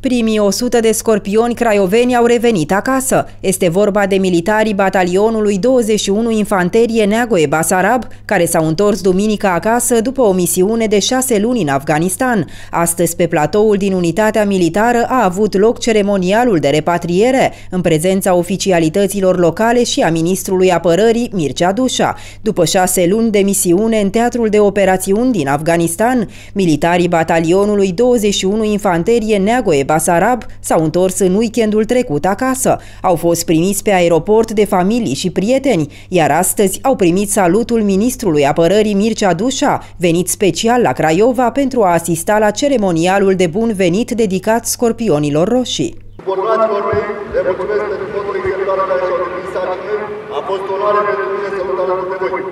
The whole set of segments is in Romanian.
Primii 100 de scorpioni craioveni au revenit acasă. Este vorba de militarii batalionului 21 Infanterie Neagoe Basarab, care s-au întors duminică acasă după o misiune de șase luni în Afganistan. Astăzi, pe platoul din unitatea militară, a avut loc ceremonialul de repatriere, în prezența oficialităților locale și a ministrului apărării Mircea Dușa. După șase luni de misiune în teatrul de operațiuni din Afganistan, militarii batalionului 21 Infanterie Neagoe Basarab s-au întors în weekendul trecut acasă. Au fost primiți pe aeroport de familii și prieteni, iar astăzi au primit salutul ministrului apărării Mircea Dușa, venit special la Craiova pentru a asista la ceremonialul de bun venit dedicat scorpionilor roșii. Subordonaților mei, le mulțumesc pentru modul exemplar în care și-au trimis sarcină. A fost onoare pentru mine să mă alături de voi.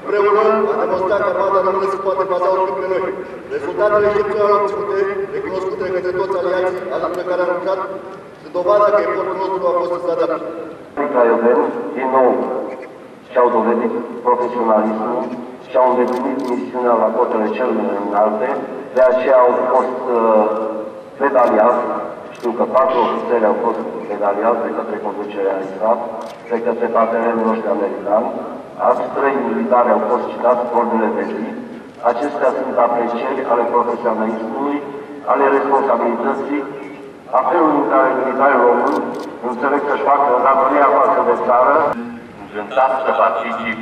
Împreună am demonstrat că armata română se poate baza oricând pe noi. Rezultatele excepționale obținute, recunoscute către toți aliații alături de care am lucrat, sunt dovada că efortul nostru a fost înstradat. Craioveni, din nou, și-au dovedit profesionalismul și-au îndeplinit misiunea la cotele cel mai înalte, de aceea au fost uh, pedaliați, știu că patru ofițeri au fost pedaliați de către conducerea ISAF, de către partenerii noștri americani, alți trei militari au fost citați pe ordine de zi. Acestea sunt aprecieri ale profesionalismului, ale responsabilității, a felului în care militarii români înțeleg că-și fac datoria față de țară. Încântat să particip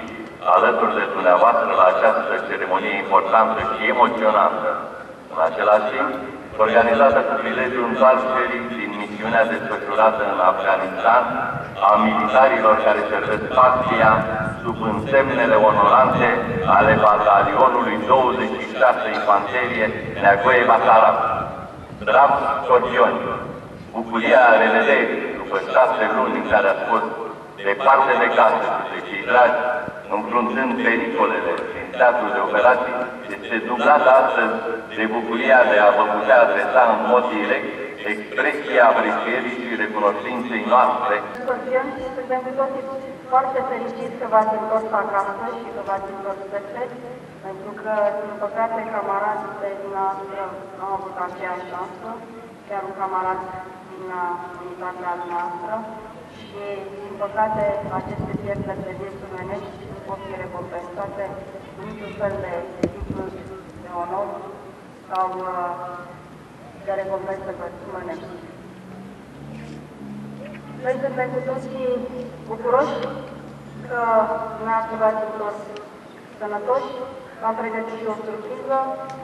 alături de dumneavoastră la această ceremonie importantă și emoționantă. În același timp, organizată cu prilejul întoarcerii din misiunea desfășurată în Afganistan a militarilor care servesc patria sub însemnele onorante ale batalionului 26 Infanterie Neagoe Basarab. Dragi scorpioni, bucuria revederii după șase luni în care ați fost departe de casă de cei dragi, înfruntând pericolele din teatrul de operații, este dublată astăzi de bucuria de a vă putea adresa în mod direct expresia aprecierii și recunoștinței noastre. Scorpioni, suntem cu toții foarte fericiți că v-ați întors acasă și că v-ați întors peste, pentru că, din păcate, camarazii de dumneavoastră nu au avut aceeași șansă, chiar un camarad din unitatea noastră și, din păcate, aceste pierderi de vieți omenești nu pot fi recompensate cu niciun fel de titlu de onor sau de recompensă pămânești. Noi suntem cu toții bucuroși că dumneavoastră v-ați întors sănătoși, am pregătit și o surpriză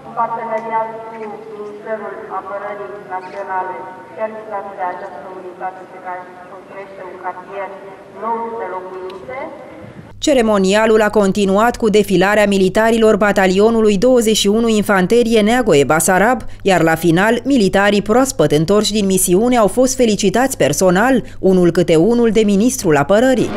în parteneriat cu Ministerul Apărării Naționale, chiar și de această unitate pe care construiește un cartier nou de locuințe, Ceremonialul a continuat cu defilarea militarilor batalionului 21 Infanterie Neagoe Basarab, iar la final, militarii proaspăt întorși din misiune au fost felicitați personal, unul câte unul de ministrul apărării.